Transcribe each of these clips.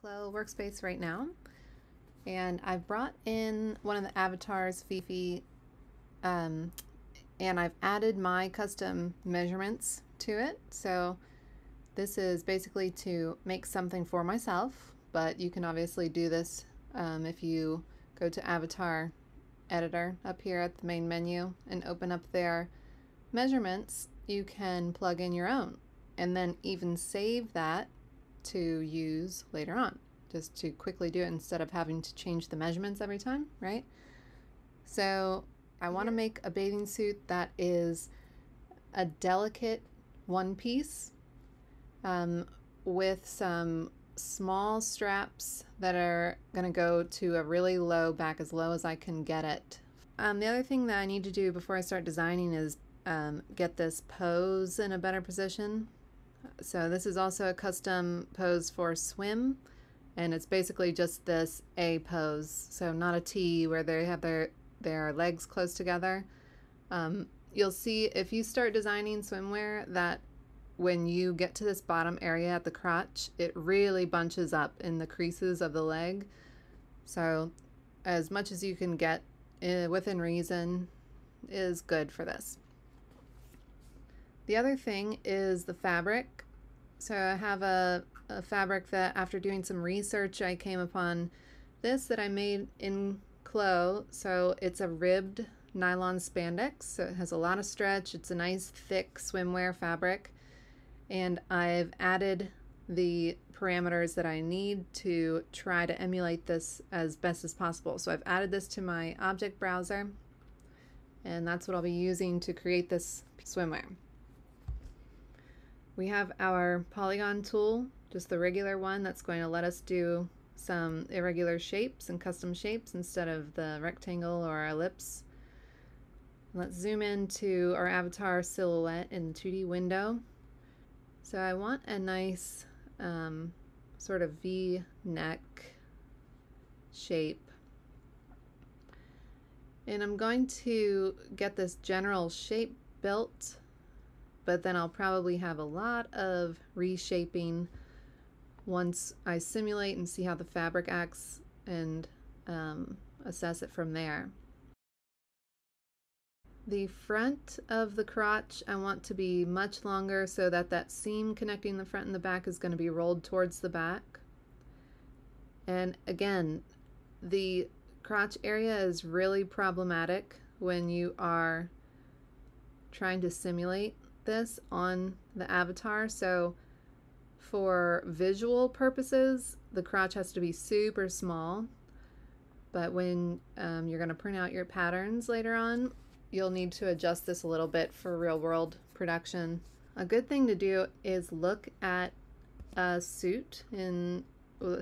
Clo workspace right now and I've brought in one of the avatars, Fifi, um, and I've added my custom measurements to it. So this is basically to make something for myself, but you can obviously do this um, if you go to Avatar Editor up here at the main menu and open up their measurements, you can plug in your own and then even save that to use later on just to quickly do it instead of having to change the measurements every time, right? So I want to make a bathing suit that is a delicate one piece um, with some small straps that are going to go to a really low back, as low as I can get it. Um, the other thing that I need to do before I start designing is um, get this pose in a better position. So this is also a custom pose for swim and it's basically just this A pose. So not a T where they have their, their legs close together. Um, you'll see if you start designing swimwear that when you get to this bottom area at the crotch, it really bunches up in the creases of the leg. So as much as you can get uh, within reason is good for this. The other thing is the fabric. So I have a, a fabric that after doing some research I came upon this that I made in Clo. So it's a ribbed nylon spandex. So it has a lot of stretch. It's a nice thick swimwear fabric. And I've added the parameters that I need to try to emulate this as best as possible. So I've added this to my object browser and that's what I'll be using to create this swimwear. We have our polygon tool, just the regular one that's going to let us do some irregular shapes and custom shapes instead of the rectangle or ellipse. Let's zoom into our avatar silhouette in the 2D window. So I want a nice um, sort of V neck shape. And I'm going to get this general shape built but then I'll probably have a lot of reshaping once I simulate and see how the fabric acts and um, assess it from there. The front of the crotch I want to be much longer so that that seam connecting the front and the back is going to be rolled towards the back. And again, the crotch area is really problematic when you are trying to simulate this on the avatar. So for visual purposes, the crotch has to be super small. But when um, you're going to print out your patterns later on, you'll need to adjust this a little bit for real world production. A good thing to do is look at a suit in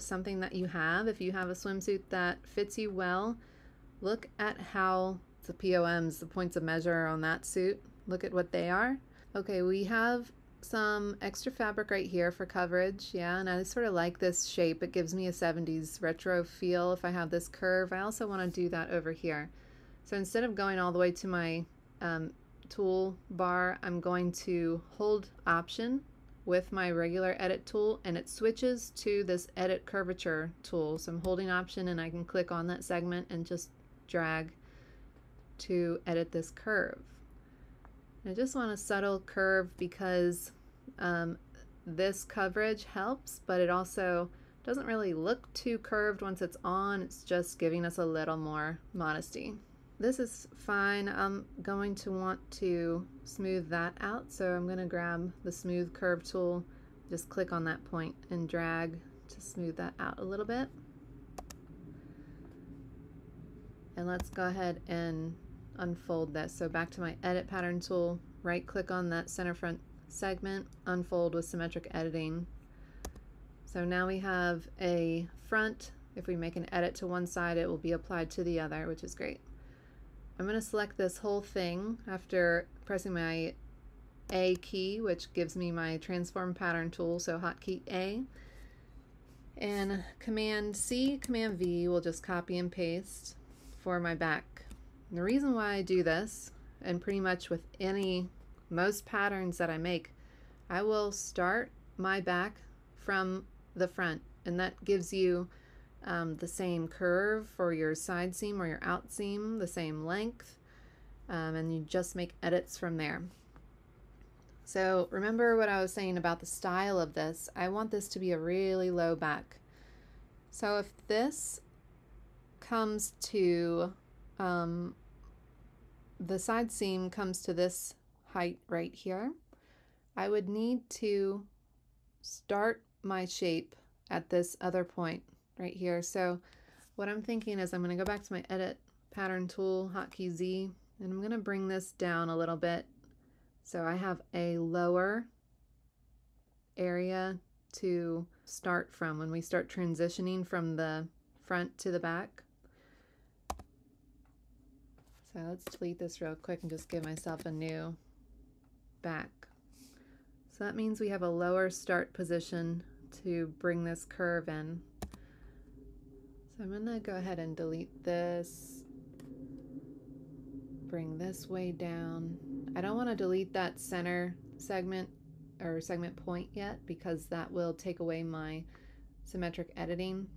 something that you have. If you have a swimsuit that fits you well, look at how the POMs, the points of measure on that suit, look at what they are Okay, we have some extra fabric right here for coverage. Yeah, and I sort of like this shape. It gives me a 70s retro feel if I have this curve. I also want to do that over here. So instead of going all the way to my um, tool bar, I'm going to hold option with my regular edit tool and it switches to this edit curvature tool. So I'm holding option and I can click on that segment and just drag to edit this curve. I just want a subtle curve because um, this coverage helps, but it also doesn't really look too curved once it's on. It's just giving us a little more modesty. This is fine. I'm going to want to smooth that out. So I'm going to grab the smooth curve tool, just click on that point and drag to smooth that out a little bit. And let's go ahead and unfold this. So back to my edit pattern tool, right click on that center front segment, unfold with symmetric editing. So now we have a front. If we make an edit to one side, it will be applied to the other, which is great. I'm going to select this whole thing after pressing my A key, which gives me my transform pattern tool, so hotkey A. And Command C, Command V will just copy and paste for my back and the reason why I do this, and pretty much with any, most patterns that I make, I will start my back from the front and that gives you um, the same curve for your side seam or your out seam, the same length, um, and you just make edits from there. So remember what I was saying about the style of this. I want this to be a really low back. So if this comes to, um, the side seam comes to this height right here, I would need to start my shape at this other point right here. So what I'm thinking is I'm going to go back to my edit pattern tool, hotkey Z, and I'm going to bring this down a little bit. So I have a lower area to start from when we start transitioning from the front to the back. So let's delete this real quick and just give myself a new back. So that means we have a lower start position to bring this curve in. So I'm to go ahead and delete this, bring this way down. I don't want to delete that center segment or segment point yet because that will take away my symmetric editing.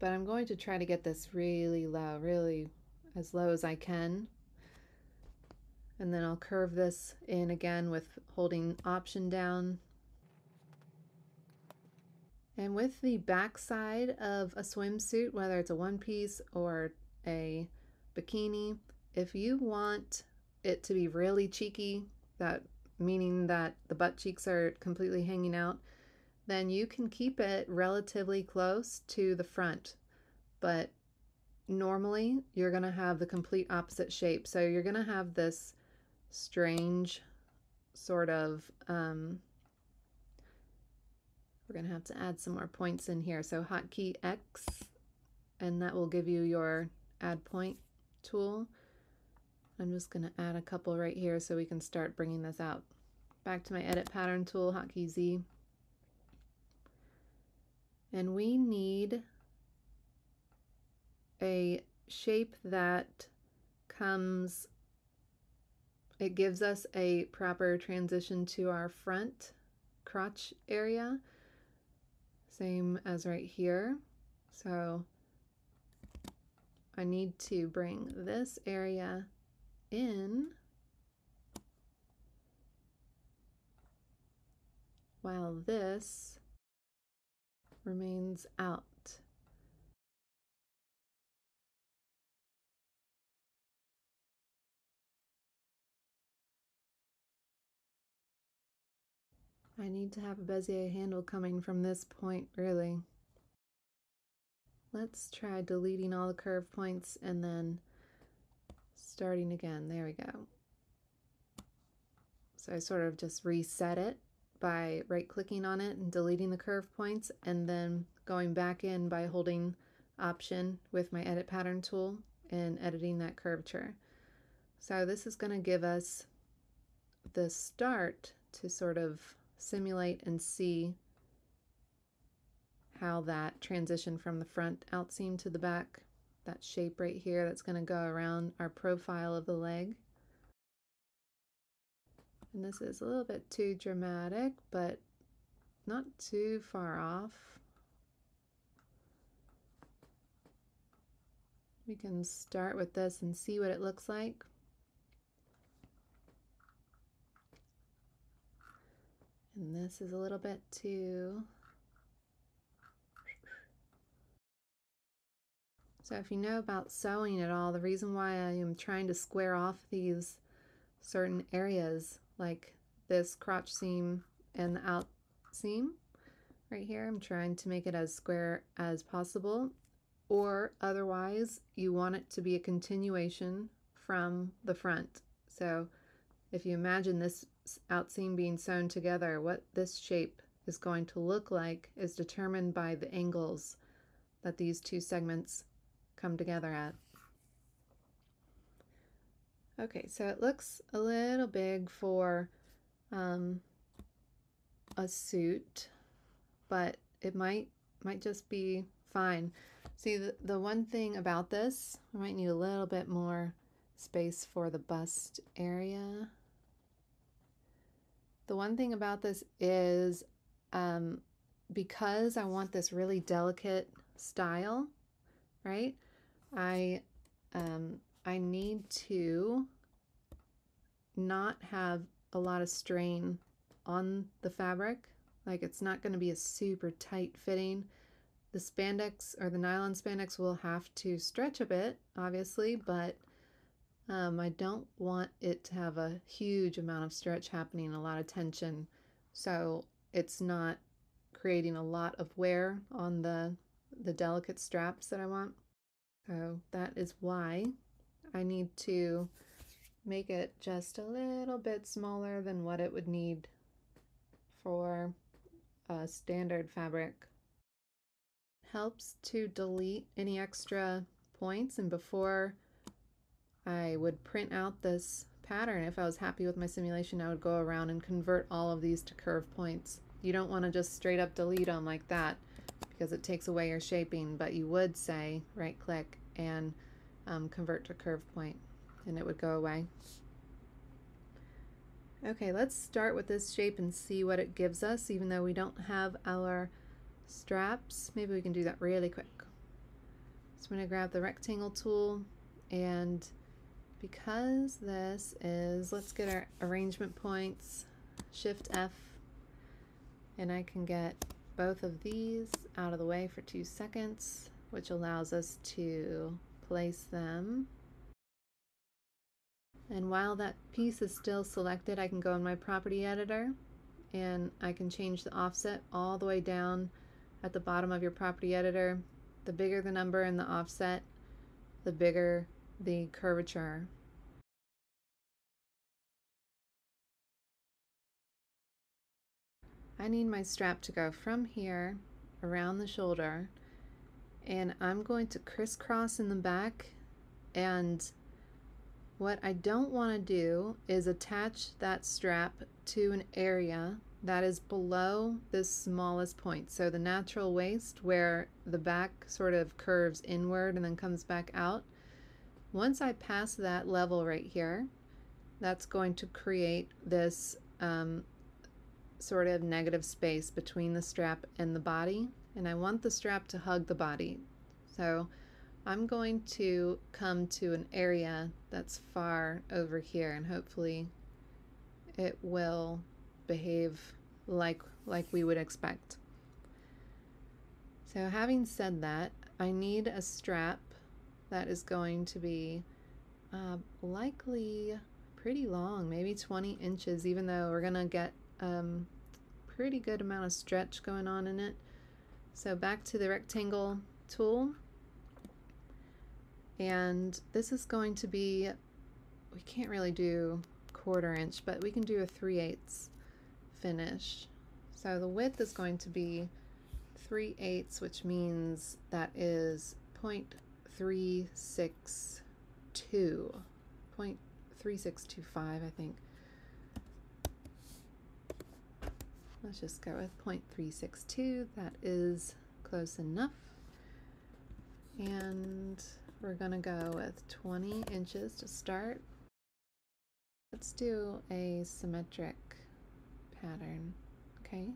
But I'm going to try to get this really low, really as low as I can. And then I'll curve this in again with holding option down. And with the back side of a swimsuit, whether it's a one piece or a bikini, if you want it to be really cheeky, that meaning that the butt cheeks are completely hanging out, then you can keep it relatively close to the front. But normally you're going to have the complete opposite shape. So you're going to have this strange sort of, um, we're going to have to add some more points in here. So hotkey X, and that will give you your add point tool. I'm just going to add a couple right here so we can start bringing this out. Back to my edit pattern tool, hotkey Z. And we need a shape that comes, it gives us a proper transition to our front crotch area, same as right here. So I need to bring this area in while this remains out. I need to have a Bezier handle coming from this point, really. Let's try deleting all the curve points and then starting again. There we go. So I sort of just reset it by right clicking on it and deleting the curve points and then going back in by holding option with my edit pattern tool and editing that curvature. So this is going to give us the start to sort of simulate and see how that transition from the front outseam to the back, that shape right here that's going to go around our profile of the leg. And this is a little bit too dramatic, but not too far off. We can start with this and see what it looks like. And this is a little bit too. So if you know about sewing at all, the reason why I am trying to square off these certain areas, like this crotch seam and the out seam right here, I'm trying to make it as square as possible. Or otherwise, you want it to be a continuation from the front. So if you imagine this outseam being sewn together, what this shape is going to look like is determined by the angles that these two segments come together at. Okay, so it looks a little big for um, a suit, but it might might just be fine. See, the, the one thing about this, I might need a little bit more space for the bust area. The one thing about this is um, because I want this really delicate style, right? I um, I need to not have a lot of strain on the fabric. Like it's not going to be a super tight fitting. The spandex or the nylon spandex will have to stretch a bit, obviously, but um, I don't want it to have a huge amount of stretch happening, a lot of tension, so it's not creating a lot of wear on the, the delicate straps that I want. So that is why I need to make it just a little bit smaller than what it would need for a standard fabric. Helps to delete any extra points and before I would print out this pattern. If I was happy with my simulation, I would go around and convert all of these to curve points. You don't want to just straight up delete them like that because it takes away your shaping, but you would say right click and um, convert to curve point and it would go away. Okay, let's start with this shape and see what it gives us, even though we don't have our straps. Maybe we can do that really quick. So I'm going to grab the rectangle tool and because this is, let's get our arrangement points, Shift F, and I can get both of these out of the way for two seconds, which allows us to place them. And while that piece is still selected, I can go in my property editor and I can change the offset all the way down at the bottom of your property editor. The bigger the number in the offset, the bigger the curvature. I need my strap to go from here around the shoulder and I'm going to crisscross in the back and what I don't want to do is attach that strap to an area that is below the smallest point. So the natural waist where the back sort of curves inward and then comes back out. Once I pass that level right here, that's going to create this um, sort of negative space between the strap and the body. And I want the strap to hug the body. So I'm going to come to an area that's far over here and hopefully it will behave like like we would expect. So having said that, I need a strap that is going to be uh, likely pretty long, maybe 20 inches, even though we're going to get um, pretty good amount of stretch going on in it. So back to the rectangle tool. And this is going to be, we can't really do quarter inch, but we can do a 3 eighths finish. So the width is going to be 3 eighths, which means that is 0.362, 0.3625, I think. Let's just go with 0.362. That is close enough. And we're going to go with 20 inches to start. Let's do a symmetric pattern, okay?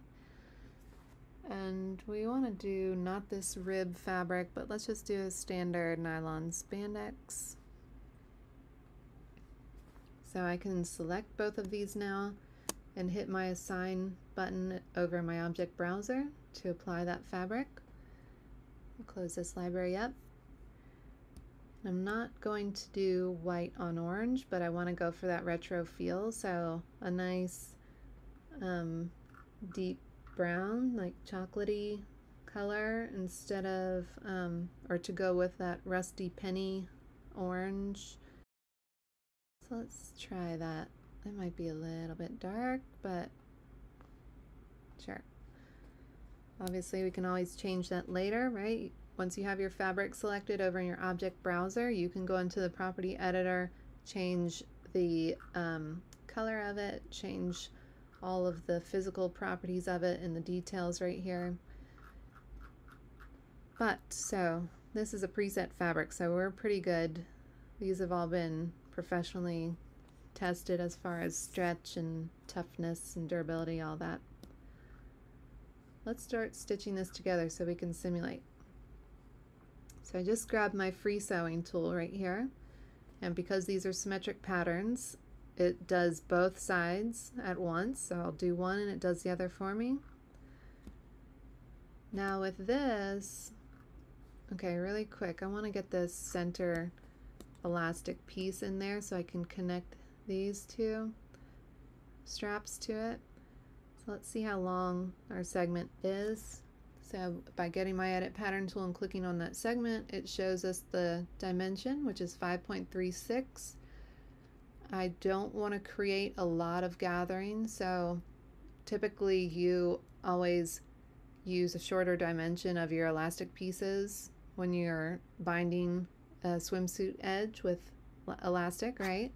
And we want to do not this rib fabric, but let's just do a standard nylon spandex. So I can select both of these now and hit my assign button over my object browser to apply that fabric. I'll close this library up. I'm not going to do white on orange, but I want to go for that retro feel. So a nice um, deep brown, like chocolatey color instead of, um, or to go with that rusty penny orange. So let's try that. It might be a little bit dark, but sure. Obviously, we can always change that later, right? Once you have your fabric selected over in your object browser, you can go into the property editor, change the um, color of it, change all of the physical properties of it and the details right here. But, so, this is a preset fabric, so we're pretty good. These have all been professionally tested as far as stretch and toughness and durability, all that. let's start stitching this together so we can simulate. So I just grabbed my free sewing tool right here and because these are symmetric patterns it does both sides at once so I'll do one and it does the other for me. Now with this okay really quick I want to get this center elastic piece in there so I can connect these two straps to it. So let's see how long our segment is. So by getting my edit pattern tool and clicking on that segment, it shows us the dimension, which is 5.36. I don't want to create a lot of gathering, so typically you always use a shorter dimension of your elastic pieces when you're binding a swimsuit edge with elastic, right?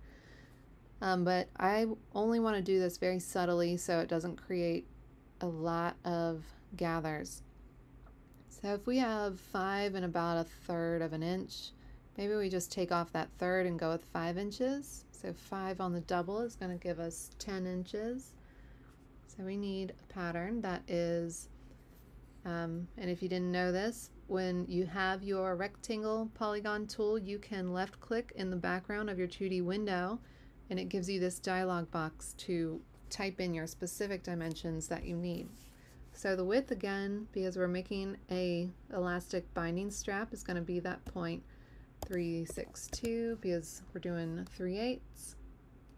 Um, but I only want to do this very subtly so it doesn't create a lot of gathers. So if we have five and about a third of an inch, maybe we just take off that third and go with five inches. So five on the double is going to give us 10 inches. So we need a pattern that is, um, and if you didn't know this, when you have your rectangle polygon tool, you can left click in the background of your 2D window and it gives you this dialog box to type in your specific dimensions that you need. So the width again, because we're making a elastic binding strap, is going to be that point 362 because we're doing 3 eighths.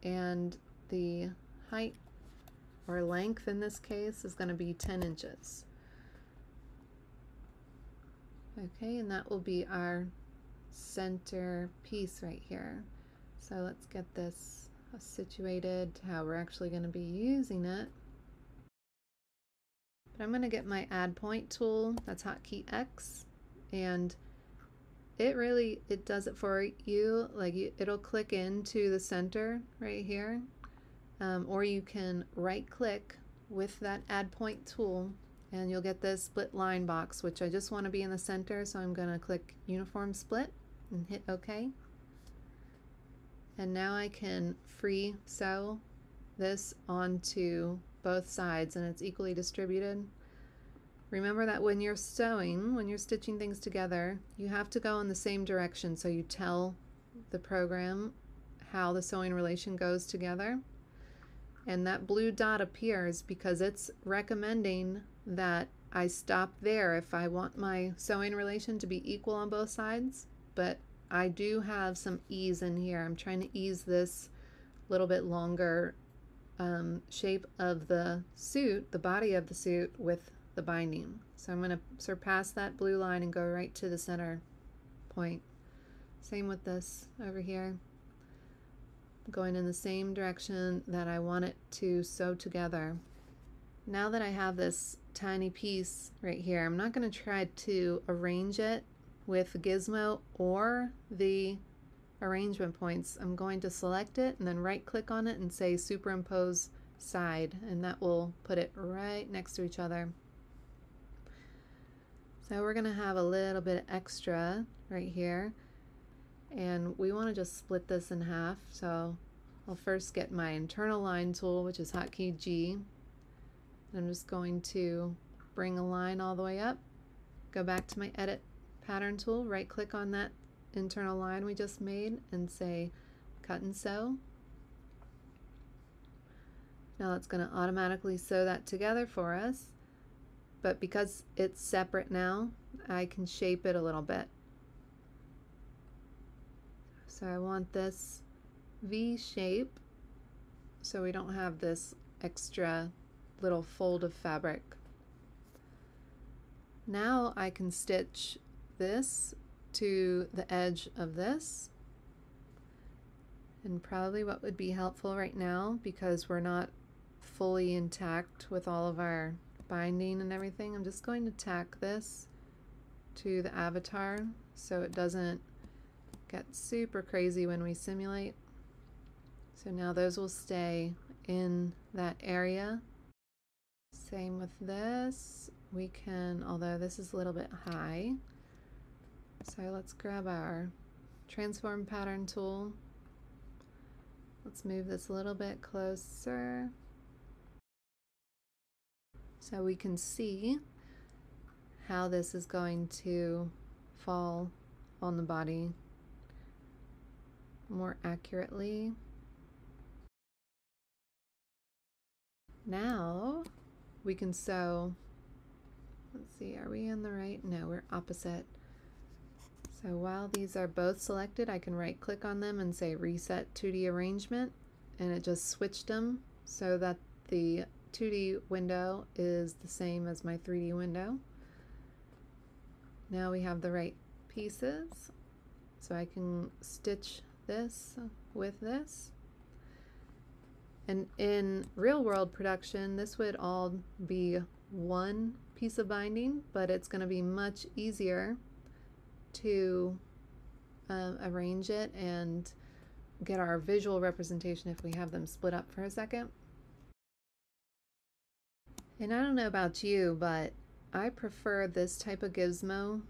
And the height or length in this case is going to be 10 inches. Okay, and that will be our center piece right here. So let's get this situated how we're actually going to be using it. But I'm going to get my add point tool, that's hotkey X, and it really, it does it for you, like you, it'll click into the center right here, um, or you can right click with that add point tool and you'll get this split line box, which I just want to be in the center, so I'm going to click uniform split and hit OK. And now I can free sew this onto both sides and it's equally distributed. Remember that when you're sewing, when you're stitching things together, you have to go in the same direction so you tell the program how the sewing relation goes together. And that blue dot appears because it's recommending that I stop there if I want my sewing relation to be equal on both sides. But I do have some ease in here. I'm trying to ease this little bit longer um, shape of the suit, the body of the suit with the binding. So I'm going to surpass that blue line and go right to the center point. Same with this over here. Going in the same direction that I want it to sew together. Now that I have this tiny piece right here, I'm not going to try to arrange it with Gizmo or the arrangement points. I'm going to select it and then right click on it and say superimpose side and that will put it right next to each other. So we're going to have a little bit extra right here. And we want to just split this in half. So I'll first get my internal line tool which is hotkey G. I'm just going to bring a line all the way up. Go back to my edit pattern tool, right click on that internal line we just made and say cut and sew. Now it's going to automatically sew that together for us, but because it's separate now, I can shape it a little bit. So I want this V shape so we don't have this extra little fold of fabric. Now I can stitch this to the edge of this. And probably what would be helpful right now, because we're not fully intact with all of our binding and everything, I'm just going to tack this to the avatar so it doesn't get super crazy when we simulate. So now those will stay in that area. Same with this. We can, although this is a little bit high, so let's grab our transform pattern tool. Let's move this a little bit closer. So we can see how this is going to fall on the body more accurately. Now we can sew, let's see, are we in the right? No, we're opposite. So while these are both selected, I can right click on them and say reset 2D arrangement and it just switched them so that the 2D window is the same as my 3D window. Now we have the right pieces so I can stitch this with this. And in real world production, this would all be one piece of binding, but it's going to be much easier to um, arrange it and get our visual representation if we have them split up for a second. And I don't know about you, but I prefer this type of gizmo.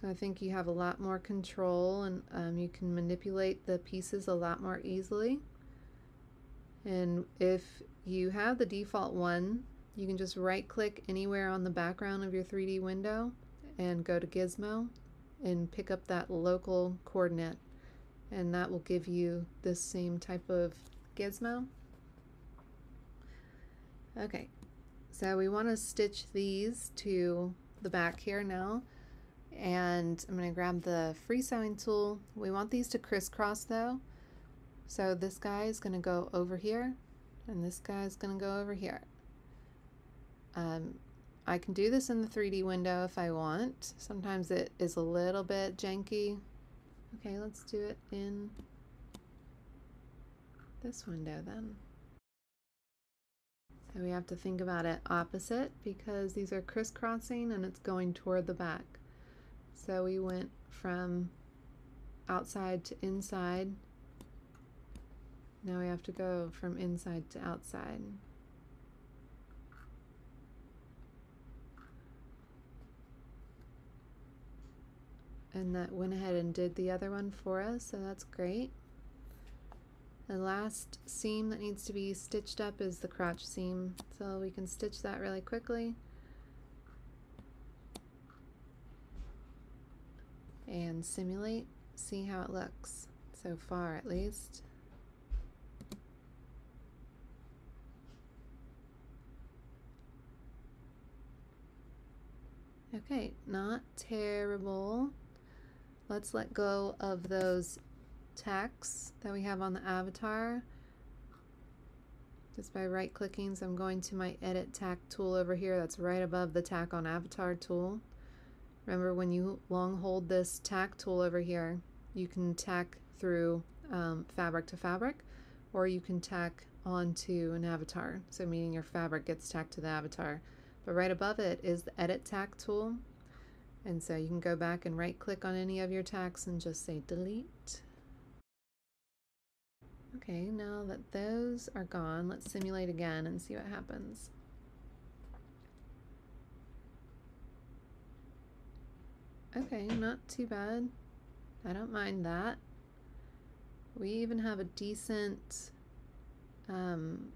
So I think you have a lot more control and um, you can manipulate the pieces a lot more easily. And if you have the default one, you can just right click anywhere on the background of your 3D window and go to Gizmo and pick up that local coordinate and that will give you this same type of gizmo. Okay, so we want to stitch these to the back here now and I'm going to grab the free sewing tool. We want these to crisscross though. So this guy is going to go over here and this guy is going to go over here. Um, I can do this in the 3D window if I want. Sometimes it is a little bit janky. Okay, let's do it in this window then. So we have to think about it opposite because these are crisscrossing and it's going toward the back. So we went from outside to inside. Now we have to go from inside to outside. and that went ahead and did the other one for us, so that's great. The last seam that needs to be stitched up is the crotch seam, so we can stitch that really quickly. And simulate, see how it looks, so far at least. Okay, not terrible. Let's let go of those tacks that we have on the avatar. Just by right clicking, so I'm going to my edit tack tool over here that's right above the tack on avatar tool. Remember when you long hold this tack tool over here, you can tack through um, fabric to fabric or you can tack onto an avatar, so meaning your fabric gets tacked to the avatar. But right above it is the edit tack tool and so you can go back and right click on any of your tacks and just say delete. Okay, now that those are gone, let's simulate again and see what happens. Okay, not too bad. I don't mind that. We even have a decent um,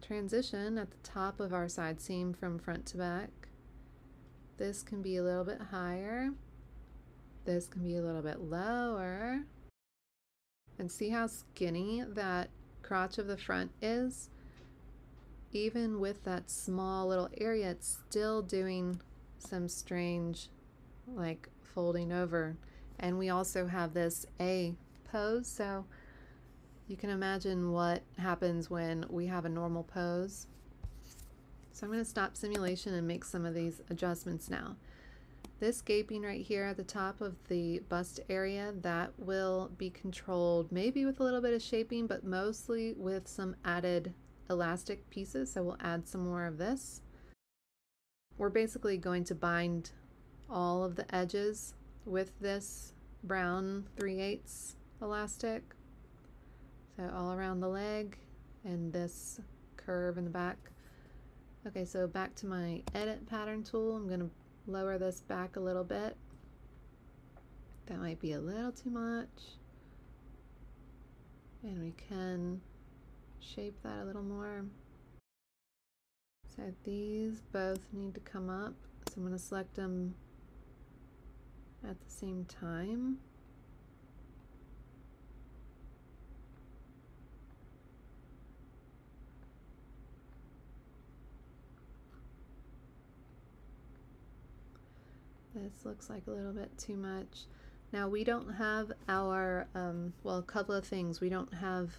transition at the top of our side seam from front to back. This can be a little bit higher. This can be a little bit lower. And see how skinny that crotch of the front is? Even with that small little area, it's still doing some strange like folding over. And we also have this A pose, so you can imagine what happens when we have a normal pose. So I'm going to stop simulation and make some of these adjustments now. This gaping right here at the top of the bust area, that will be controlled maybe with a little bit of shaping, but mostly with some added elastic pieces. So we'll add some more of this. We're basically going to bind all of the edges with this brown 3 8 elastic. So all around the leg and this curve in the back. Okay, so back to my edit pattern tool. I'm going to lower this back a little bit. That might be a little too much. And we can shape that a little more. So these both need to come up. So I'm going to select them at the same time. This looks like a little bit too much. Now we don't have our, um, well, a couple of things. We don't have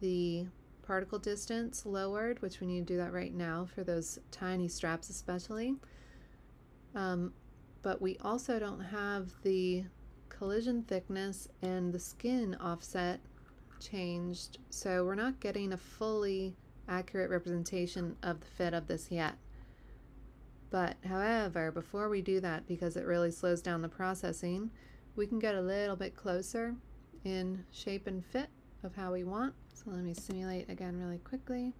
the particle distance lowered, which we need to do that right now for those tiny straps especially. Um, but we also don't have the collision thickness and the skin offset changed. So we're not getting a fully accurate representation of the fit of this yet. But however, before we do that, because it really slows down the processing, we can get a little bit closer in shape and fit of how we want. So let me simulate again really quickly.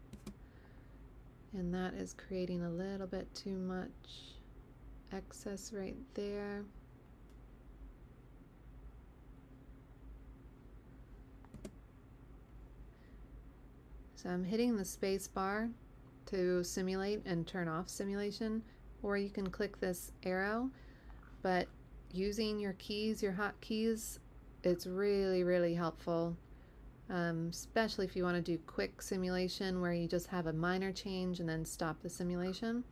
And that is creating a little bit too much excess right there. So I'm hitting the space bar to simulate and turn off simulation or you can click this arrow but using your keys your hotkeys it's really really helpful um, especially if you want to do quick simulation where you just have a minor change and then stop the simulation.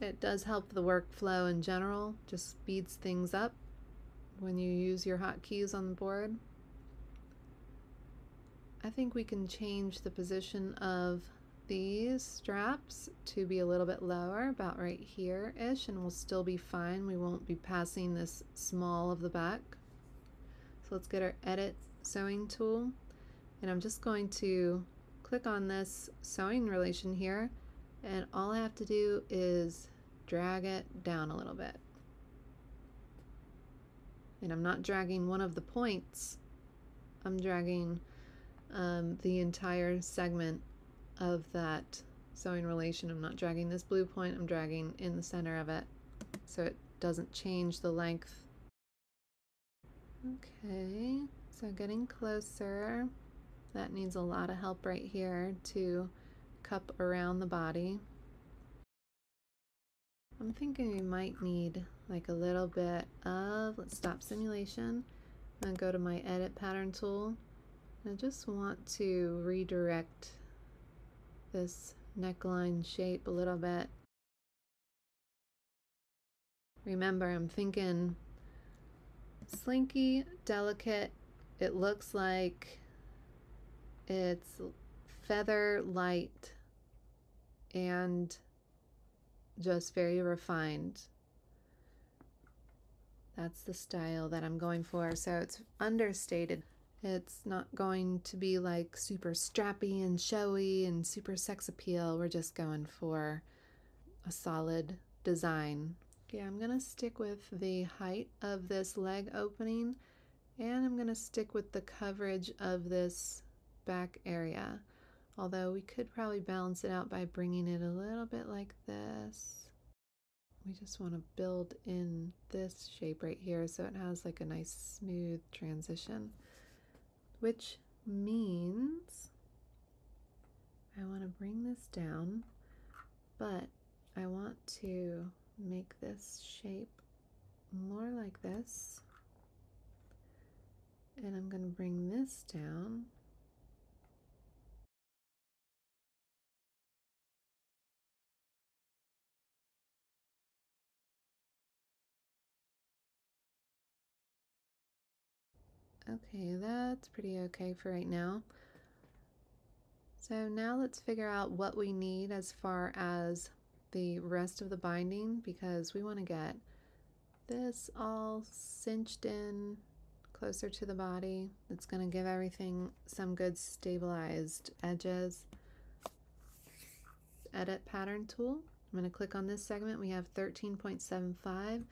It does help the workflow in general just speeds things up when you use your hotkeys on the board. I think we can change the position of these straps to be a little bit lower, about right here-ish, and we'll still be fine. We won't be passing this small of the back. So let's get our edit sewing tool, and I'm just going to click on this sewing relation here, and all I have to do is drag it down a little bit. And I'm not dragging one of the points, I'm dragging um, the entire segment of that sewing relation. I'm not dragging this blue point, I'm dragging in the center of it so it doesn't change the length. Okay, so getting closer. That needs a lot of help right here to cup around the body. I'm thinking we might need like a little bit of, let's stop simulation, and go to my edit pattern tool. I just want to redirect this neckline shape a little bit. Remember, I'm thinking slinky, delicate. It looks like it's feather light and just very refined. That's the style that I'm going for. So it's understated. It's not going to be like super strappy and showy and super sex appeal. We're just going for a solid design. Yeah, I'm to stick with the height of this leg opening and I'm to stick with the coverage of this back area. Although we could probably balance it out by bringing it a little bit like this. We just want to build in this shape right here so it has like a nice smooth transition which means I want to bring this down, but I want to make this shape more like this. And I'm going to bring this down Okay, that's pretty okay for right now. So now let's figure out what we need as far as the rest of the binding because we want to get this all cinched in closer to the body. It's going to give everything some good stabilized edges. Edit pattern tool. I'm going to click on this segment. We have 13.75.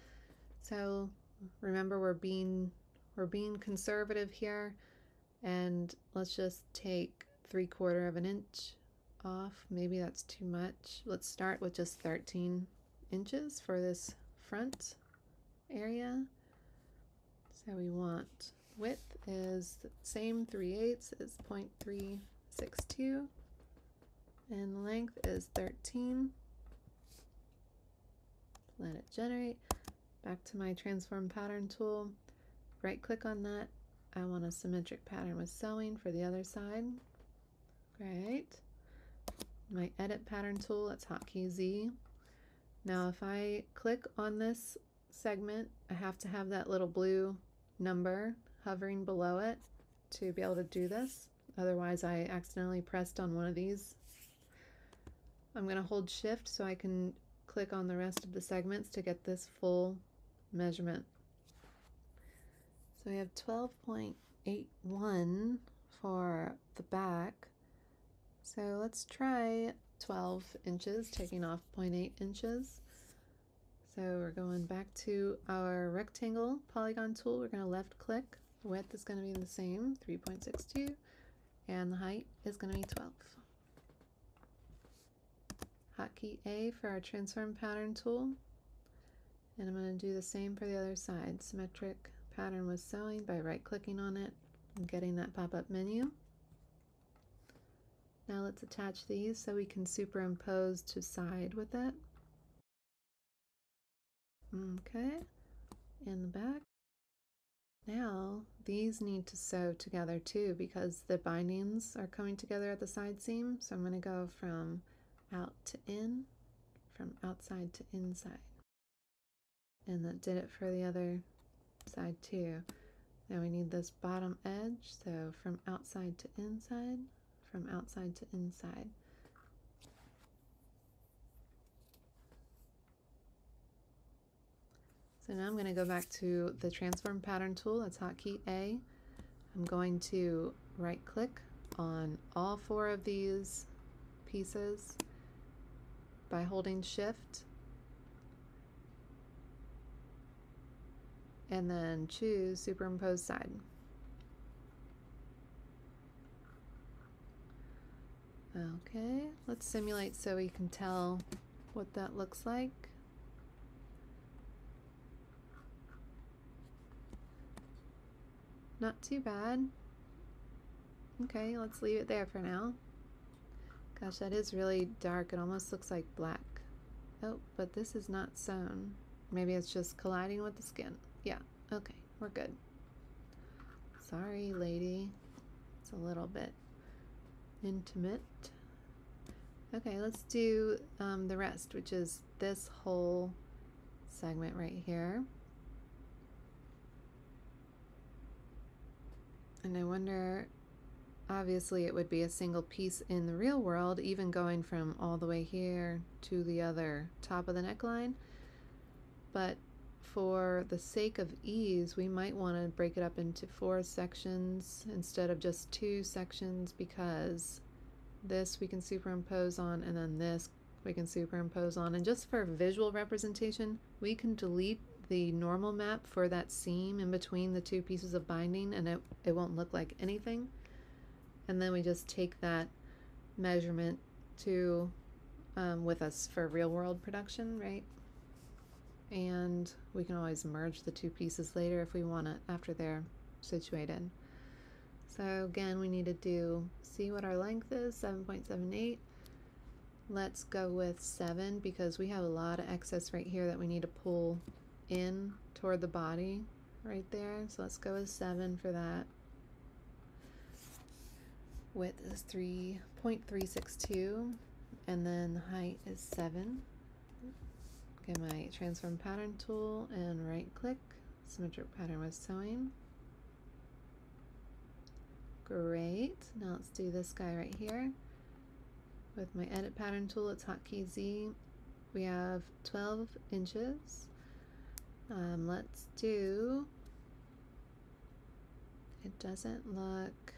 So remember we're being we're being conservative here and let's just take three quarter of an inch off. Maybe that's too much. Let's start with just 13 inches for this front area. So we want width is same 3 eighths is 0.362 and length is 13. Let it generate. Back to my transform pattern tool. Right click on that. I want a symmetric pattern with sewing for the other side. Great. My edit pattern tool, that's hotkey Z. Now if I click on this segment, I have to have that little blue number hovering below it to be able to do this. Otherwise I accidentally pressed on one of these. I'm going to hold shift so I can click on the rest of the segments to get this full measurement. So we have 12.81 for the back. So let's try 12 inches, taking off 0.8 inches. So we're going back to our rectangle polygon tool. We're going to left click. Width is going to be the same, 3.62, and the height is going to be 12. Hotkey A for our transform pattern tool. And I'm going to do the same for the other side. Symmetric pattern was sewing by right clicking on it and getting that pop-up menu. Now let's attach these so we can superimpose to side with it. Okay, in the back. Now these need to sew together too because the bindings are coming together at the side seam. So I'm going to go from out to in, from outside to inside. And that did it for the other side too. Now we need this bottom edge, so from outside to inside, from outside to inside. So now I'm going to go back to the transform pattern tool, that's hotkey A. I'm going to right click on all four of these pieces by holding shift and then choose superimpose side. Okay, let's simulate so we can tell what that looks like. Not too bad. Okay, let's leave it there for now. Gosh, that is really dark. It almost looks like black. Oh, but this is not sewn. Maybe it's just colliding with the skin. Yeah, okay, we're good. Sorry, lady. It's a little bit intimate. Okay, let's do um, the rest, which is this whole segment right here. And I wonder obviously it would be a single piece in the real world, even going from all the way here to the other top of the neckline. But for the sake of ease, we might want to break it up into four sections instead of just two sections because this we can superimpose on and then this we can superimpose on. And just for visual representation, we can delete the normal map for that seam in between the two pieces of binding and it, it won't look like anything and then we just take that measurement to um, with us for real world production, right? And we can always merge the two pieces later if we want it after they're situated. So again, we need to do, see what our length is, 7.78. Let's go with 7 because we have a lot of excess right here that we need to pull in toward the body right there. So let's go with 7 for that width is 3.362 and then the height is 7 get my transform pattern tool and right click symmetric pattern with sewing. Great. Now let's do this guy right here. With my edit pattern tool it's hotkey Z. We have 12 inches. Um, let's do it doesn't look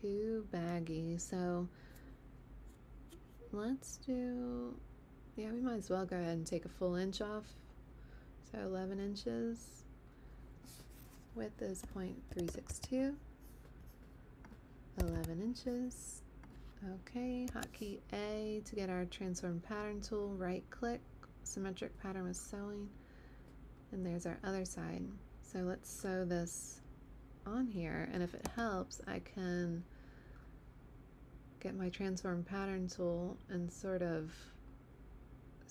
too baggy. So let's do, yeah, we might as well go ahead and take a full inch off. So 11 inches. Width is 0.362. 11 inches. Okay, hotkey A to get our transform pattern tool, right click, symmetric pattern with sewing, and there's our other side. So let's sew this on here, and if it helps, I can get my transform pattern tool and sort of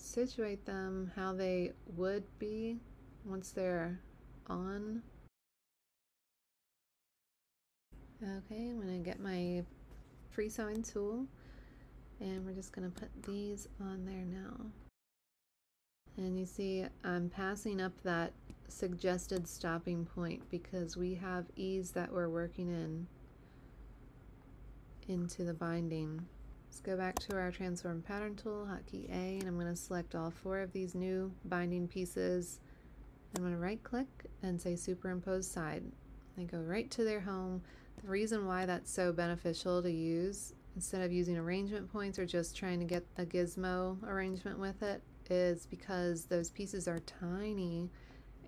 situate them how they would be once they're on. Okay, I'm going to get my free sewing tool and we're just going to put these on there now. And you see I'm passing up that suggested stopping point because we have ease that we're working in into the binding. Let's go back to our transform pattern tool, hotkey A, and I'm going to select all four of these new binding pieces. I'm going to right click and say superimpose side. They go right to their home. The reason why that's so beneficial to use instead of using arrangement points or just trying to get a gizmo arrangement with it is because those pieces are tiny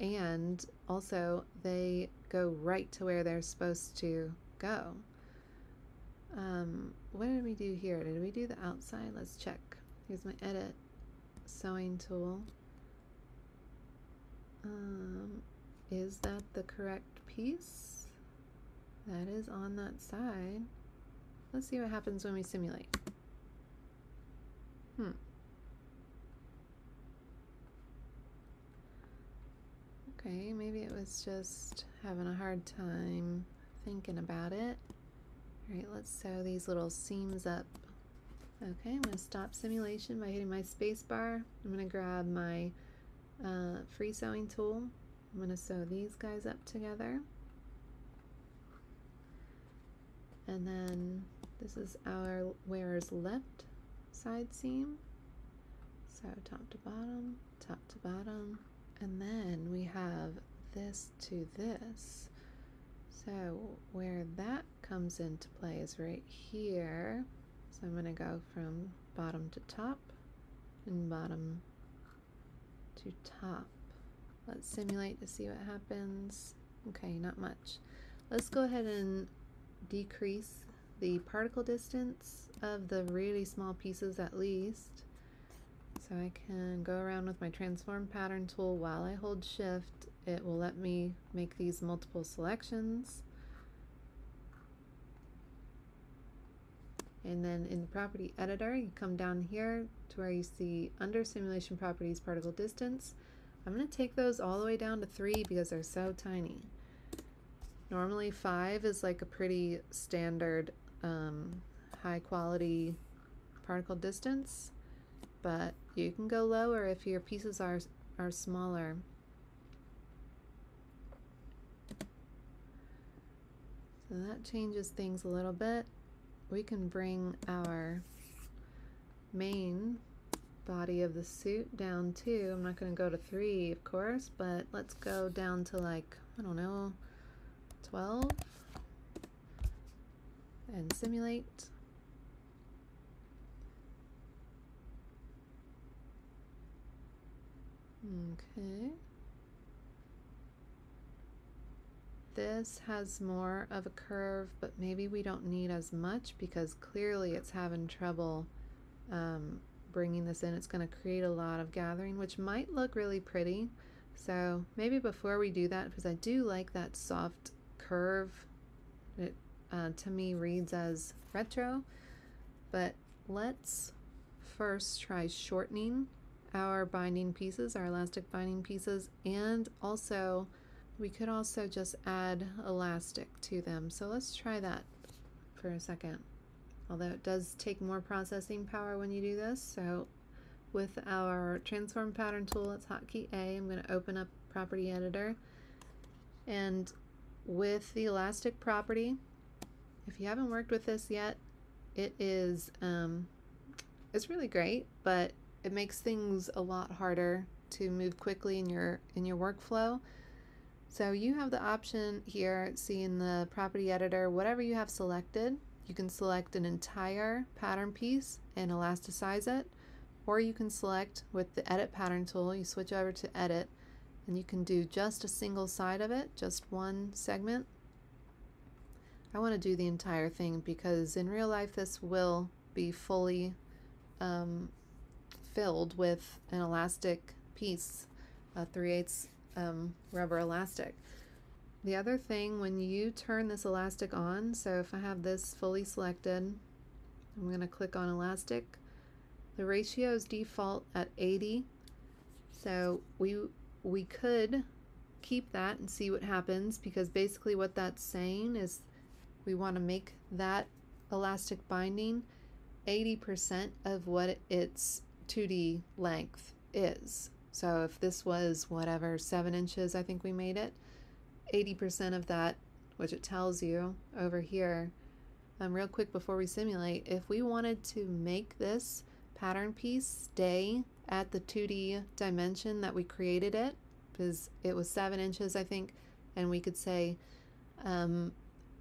and also they go right to where they're supposed to go. Um, what did we do here? Did we do the outside? Let's check. Here's my edit sewing tool. Um, is that the correct piece? That is on that side. Let's see what happens when we simulate. Hmm. Okay, maybe it was just having a hard time thinking about it. All right, let's sew these little seams up. Okay, I'm going to stop simulation by hitting my space bar. I'm going to grab my uh, free sewing tool. I'm going to sew these guys up together. And then this is our wearer's left side seam. So top to bottom, top to bottom, and then we have this to this. So where that comes into play is right here. So I'm going to go from bottom to top and bottom to top. Let's simulate to see what happens. Okay, not much. Let's go ahead and decrease the particle distance of the really small pieces at least. So I can go around with my transform pattern tool while I hold shift. It will let me make these multiple selections. And then in the property editor, you come down here to where you see under simulation properties particle distance. I'm going to take those all the way down to three because they're so tiny. Normally five is like a pretty standard um, high quality particle distance, but you can go lower if your pieces are, are smaller. So that changes things a little bit. We can bring our main body of the suit down too. I'm not going to go to three, of course, but let's go down to like, I don't know, 12 and simulate. Okay. This has more of a curve, but maybe we don't need as much because clearly it's having trouble um, bringing this in. It's going to create a lot of gathering, which might look really pretty. So maybe before we do that, because I do like that soft curve, it uh, to me reads as retro, but let's first try shortening our binding pieces, our elastic binding pieces, and also we could also just add elastic to them. So let's try that for a second. Although it does take more processing power when you do this. So with our transform pattern tool, it's hotkey A. I'm going to open up property editor. And with the elastic property, if you haven't worked with this yet, it is um, it's really great, but it makes things a lot harder to move quickly in your in your workflow. So you have the option here, see in the property editor, whatever you have selected, you can select an entire pattern piece and elasticize it, or you can select with the edit pattern tool, you switch over to edit, and you can do just a single side of it, just one segment. I want to do the entire thing because in real life this will be fully um, filled with an elastic piece, a 3 8 um, rubber elastic. The other thing, when you turn this elastic on, so if I have this fully selected, I'm going to click on elastic. The ratio is default at 80. So we we could keep that and see what happens because basically what that's saying is we want to make that elastic binding 80% of what its 2D length is. So if this was whatever, seven inches, I think we made it, 80% of that, which it tells you over here, um, real quick before we simulate, if we wanted to make this pattern piece stay at the 2D dimension that we created it, because it was seven inches, I think, and we could say, um,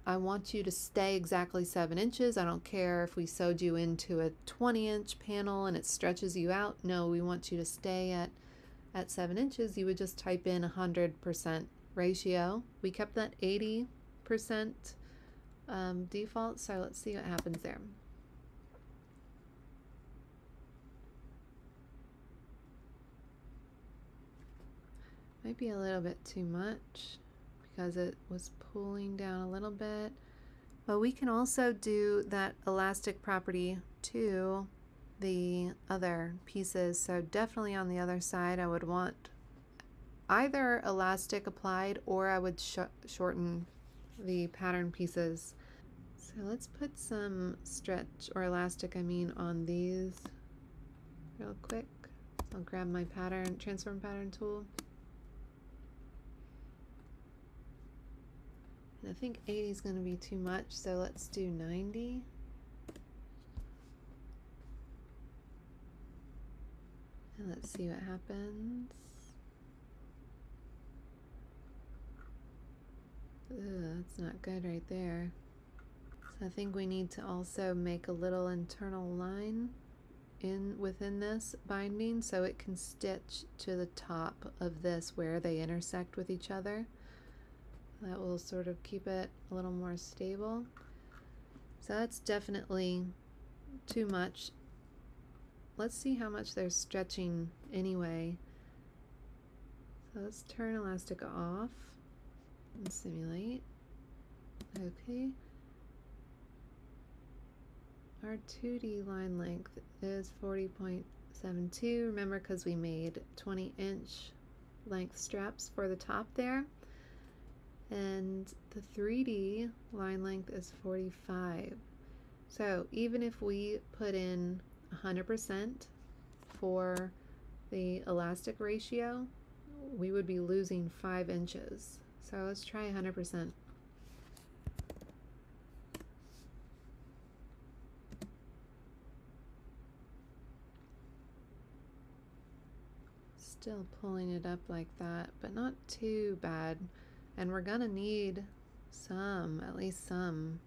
I want you to stay exactly seven inches. I don't care if we sewed you into a 20 inch panel and it stretches you out. No, we want you to stay at, at seven inches. You would just type in 100% ratio. We kept that 80% um, default, so let's see what happens there. Might be a little bit too much because it was pulling down a little bit. But we can also do that elastic property to the other pieces. So definitely on the other side, I would want either elastic applied or I would sh shorten the pattern pieces. So let's put some stretch or elastic, I mean, on these real quick. I'll grab my pattern, transform pattern tool. I think 80 is going to be too much, so let's do 90. Let's see what happens. Ugh, that's not good right there. So I think we need to also make a little internal line in within this binding so it can stitch to the top of this where they intersect with each other. That will sort of keep it a little more stable. So that's definitely too much. Let's see how much they're stretching anyway. So let's turn elastic off and simulate. Okay. Our 2D line length is 40.72. Remember, because we made 20 inch length straps for the top there and the 3D line length is 45. So even if we put in 100% for the elastic ratio, we would be losing 5 inches. So let's try 100%. Still pulling it up like that, but not too bad. And we're to need some, at least some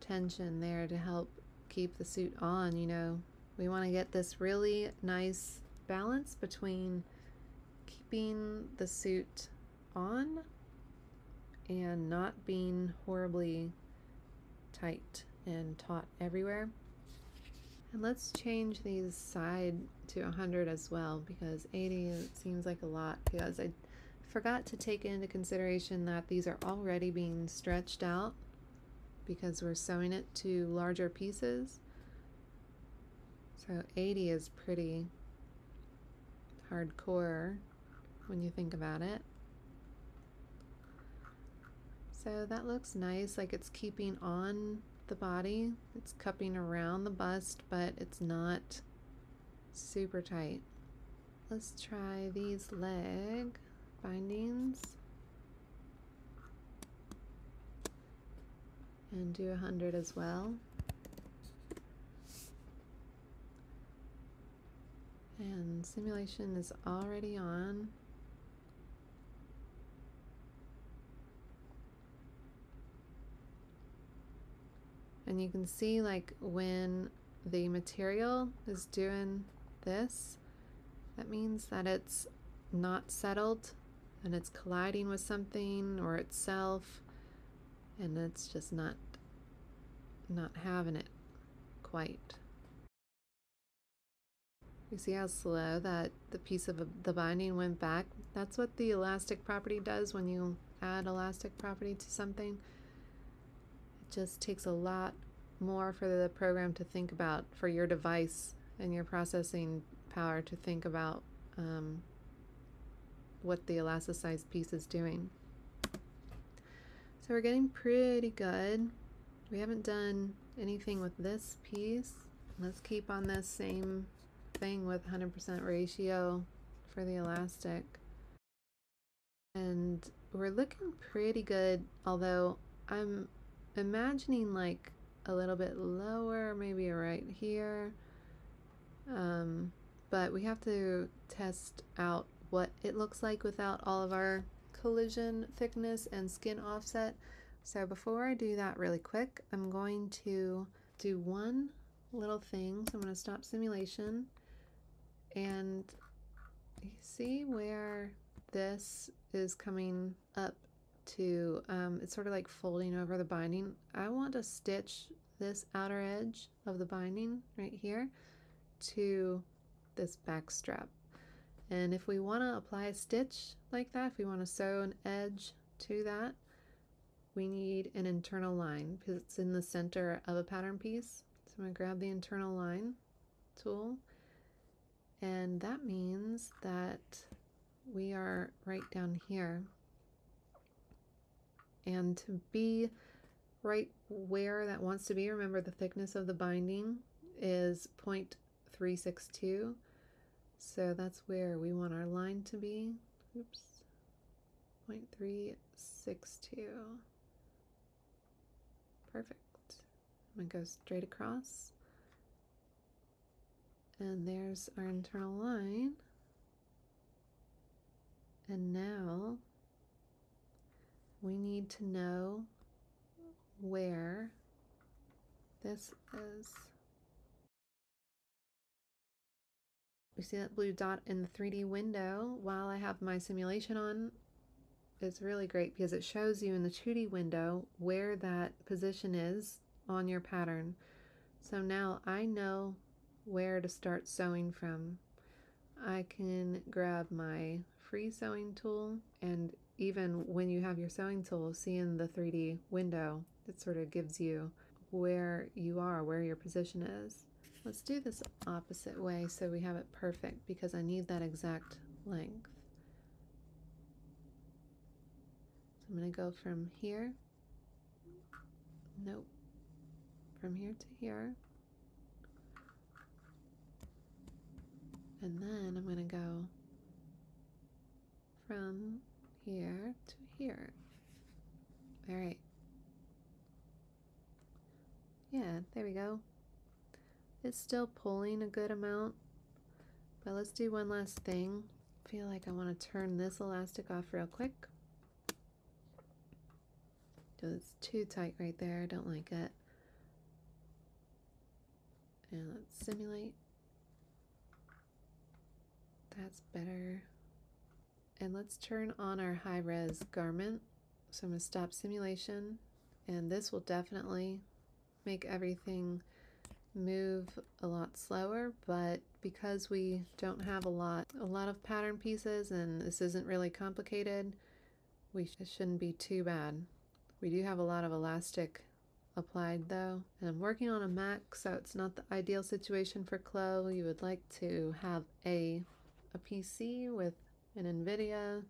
tension there to help keep the suit on, you know. We want to get this really nice balance between keeping the suit on and not being horribly tight and taut everywhere. And let's change these side to 100 as well because 80 seems like a lot because I forgot to take into consideration that these are already being stretched out because we're sewing it to larger pieces. So 80 is pretty hardcore when you think about it. So that looks nice, like it's keeping on the body. It's cupping around the bust, but it's not super tight. Let's try these leg bindings and do a hundred as well. And simulation is already on. And you can see like when the material is doing this, that means that it's not settled and it's colliding with something or itself and it's just not not having it quite. You see how slow that the piece of the binding went back? That's what the elastic property does when you add elastic property to something. It just takes a lot more for the program to think about, for your device and your processing power to think about um, what the elasticized piece is doing. So we're getting pretty good. We haven't done anything with this piece. Let's keep on this same thing with 100% ratio for the elastic. And we're looking pretty good, although I'm imagining like a little bit lower, maybe right here. Um, but we have to test out what it looks like without all of our collision thickness and skin offset. So before I do that really quick, I'm going to do one little thing. So I'm going to stop simulation and you see where this is coming up to, um, it's sort of like folding over the binding. I want to stitch this outer edge of the binding right here to this back strap. And if we want to apply a stitch like that, if we want to sew an edge to that, we need an internal line because it's in the center of a pattern piece. So I'm going to grab the internal line tool and that means that we are right down here. And to be right where that wants to be, remember the thickness of the binding is 0.362. So that's where we want our line to be. Oops. 0.362. Perfect. I'm to go straight across. And there's our internal line. And now we need to know where this is. We see that blue dot in the 3D window while I have my simulation on. It's really great because it shows you in the 2D window where that position is on your pattern. So now I know where to start sewing from. I can grab my free sewing tool and even when you have your sewing tool, see in the 3D window, it sort of gives you where you are, where your position is. Let's do this opposite way so we have it perfect because I need that exact length. So I'm going to go from here, nope, from here to here. And then I'm going to go from here to here. All right. Yeah, there we go. It's still pulling a good amount, but let's do one last thing. I feel like I want to turn this elastic off real quick. It's too tight right there. I don't like it. And let's simulate. That's better. And let's turn on our high res garment. So I'm going to stop simulation and this will definitely make everything move a lot slower but because we don't have a lot a lot of pattern pieces and this isn't really complicated we sh shouldn't be too bad we do have a lot of elastic applied though and I'm working on a Mac so it's not the ideal situation for Clo you would like to have a a PC with an NVIDIA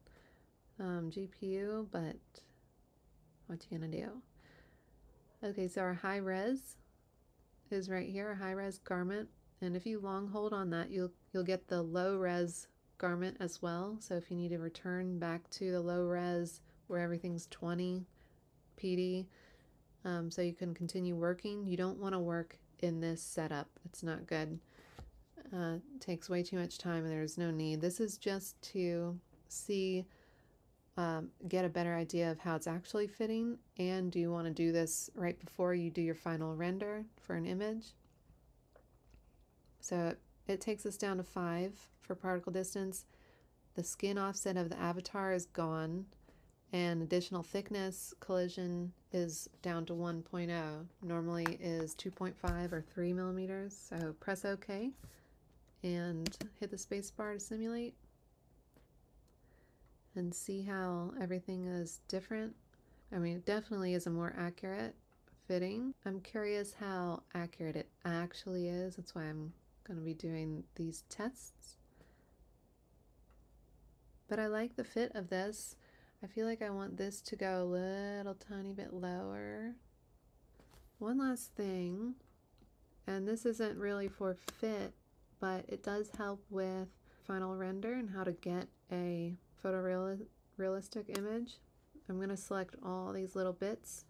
um, GPU, but what you gonna do? Okay, so our high res is right here, a high res garment. And if you long hold on that, you'll you'll get the low res garment as well. So if you need to return back to the low res where everything's 20 PD, um, so you can continue working, you don't want to work in this setup. It's not good. Uh, takes way too much time and there's no need. This is just to see, um, get a better idea of how it's actually fitting and do you want to do this right before you do your final render for an image. So it, it takes us down to 5 for particle distance. The skin offset of the avatar is gone and additional thickness collision is down to 1.0 normally is 2.5 or 3 millimeters so press ok and hit the spacebar to simulate and see how everything is different. I mean, it definitely is a more accurate fitting. I'm curious how accurate it actually is. That's why I'm going to be doing these tests. But I like the fit of this. I feel like I want this to go a little tiny bit lower. One last thing, and this isn't really for fit, but it does help with final render and how to get a photorealistic image. I'm going to select all these little bits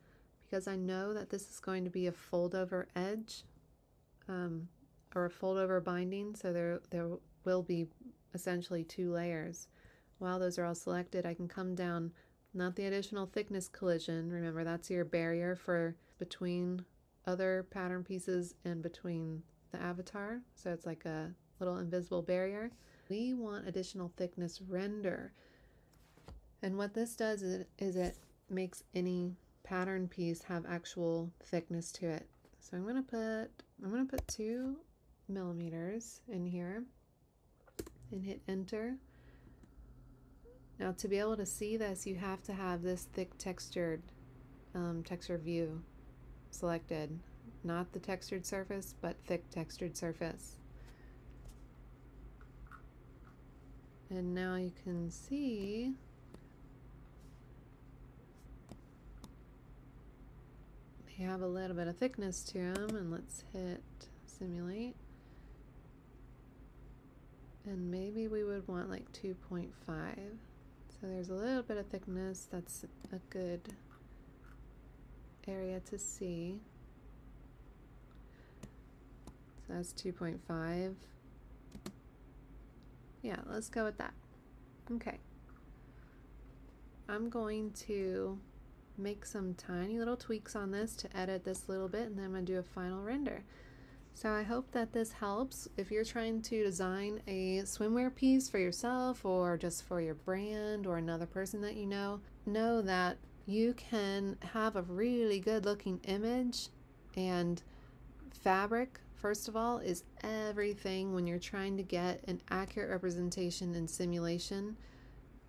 because I know that this is going to be a fold over edge um, or a fold over binding so there there will be essentially two layers while those are all selected I can come down not the additional thickness collision remember that's your barrier for between other pattern pieces and between the avatar so it's like a little invisible barrier we want additional thickness render and what this does is, is it makes any pattern piece have actual thickness to it. So I'm to put, I'm to put two millimeters in here and hit enter. Now to be able to see this, you have to have this thick textured um, texture view selected. Not the textured surface, but thick textured surface. And now you can see they have a little bit of thickness to them and let's hit simulate. And maybe we would want like 2.5 so there's a little bit of thickness that's a good area to see so that's 2.5 yeah let's go with that okay I'm going to make some tiny little tweaks on this to edit this little bit and then I'm going to do a final render. So I hope that this helps. If you're trying to design a swimwear piece for yourself or just for your brand or another person that you know, know that you can have a really good looking image and fabric first of all is everything when you're trying to get an accurate representation and simulation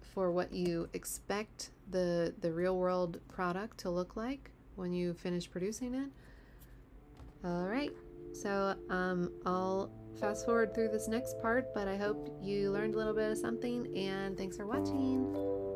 for what you expect the the real world product to look like when you finish producing it. All right, so um, I'll fast forward through this next part, but I hope you learned a little bit of something and thanks for watching.